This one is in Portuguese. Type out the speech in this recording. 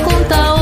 conta